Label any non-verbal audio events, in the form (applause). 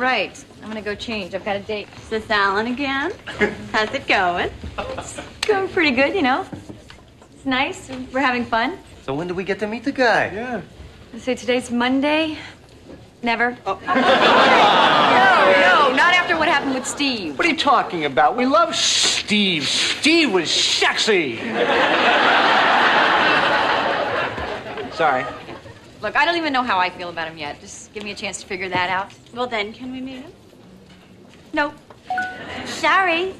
right. I'm gonna go change. I've got a date. Sis Alan again? (laughs) How's it going? Going pretty good, you know. It's nice. We're having fun. So when do we get to meet the guy? Yeah. So today's Monday. Never. Oh. (laughs) no, no, not after what happened with Steve. What are you talking about? We love Steve. Steve was sexy. (laughs) Sorry. Look, I don't even know how I feel about him yet. Just give me a chance to figure that out. Well, then, can we meet him? Nope. Sorry.